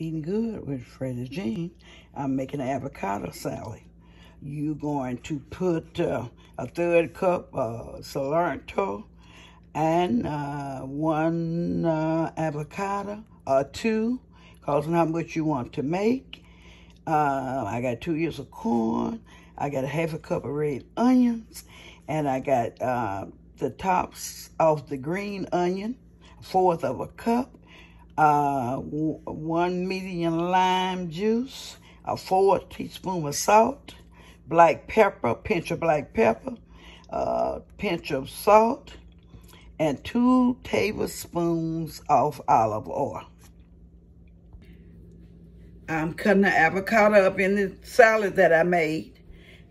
Eating good with Freddie Jean. I'm making an avocado salad. You're going to put uh, a third cup of cilantro and uh, one uh, avocado or two, causing how much you want to make. Uh, I got two ears of corn. I got a half a cup of red onions. And I got uh, the tops of the green onion, a fourth of a cup uh, one medium lime juice, a four teaspoon of salt, black pepper, pinch of black pepper, a pinch of salt, and two tablespoons of olive oil. I'm cutting the avocado up in the salad that I made.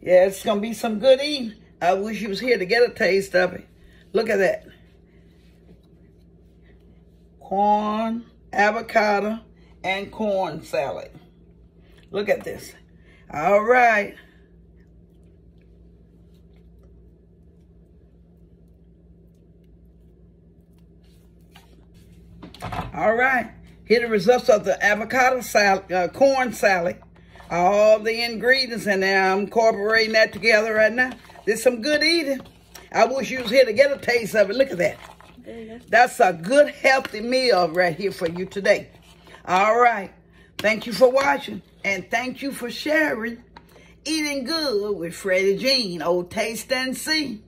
Yeah, it's going to be some good eating. I wish you was here to get a taste of it. Look at that. Corn, avocado, and corn salad. Look at this. All right. All right. Here the results of the avocado salad, uh, corn salad. All the ingredients, and I'm incorporating that together right now. There's some good eating. I wish you was here to get a taste of it. Look at that. That's a good, healthy meal right here for you today. All right. Thank you for watching. And thank you for sharing. Eating good with Freddie Jean. Old Taste and See.